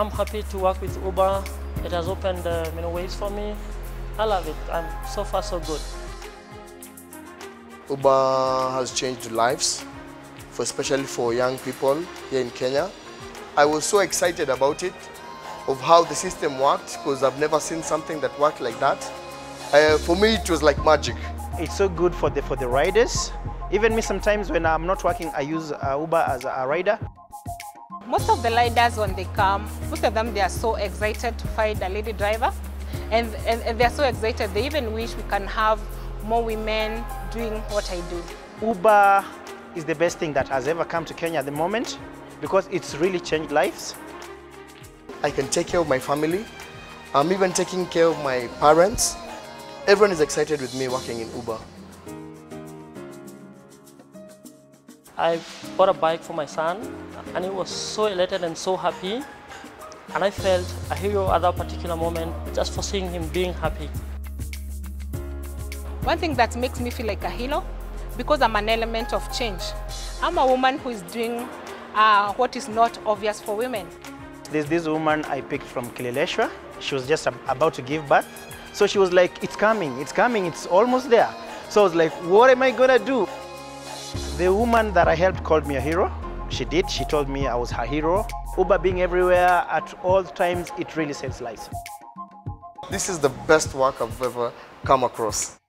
I'm happy to work with Uber. It has opened uh, many ways for me. I love it. I'm so far so good. Uber has changed lives, for especially for young people here in Kenya. I was so excited about it, of how the system worked, because I've never seen something that worked like that. Uh, for me, it was like magic. It's so good for the, for the riders. Even me, sometimes when I'm not working, I use uh, Uber as a rider. Most of the riders, when they come, most of them, they are so excited to find a lady driver. And, and, and they're so excited, they even wish we can have more women doing what I do. Uber is the best thing that has ever come to Kenya at the moment because it's really changed lives. I can take care of my family. I'm even taking care of my parents. Everyone is excited with me working in Uber. I bought a bike for my son and he was so elated and so happy. And I felt a hero at that particular moment just for seeing him being happy. One thing that makes me feel like a hero, because I'm an element of change. I'm a woman who is doing uh, what is not obvious for women. There's this woman I picked from Kileleshwa. She was just about to give birth. So she was like, it's coming, it's coming, it's almost there. So I was like, what am I gonna do? The woman that I helped called me a hero. She did, she told me I was her hero. Uber being everywhere at all times, it really saves lives. This is the best work I've ever come across.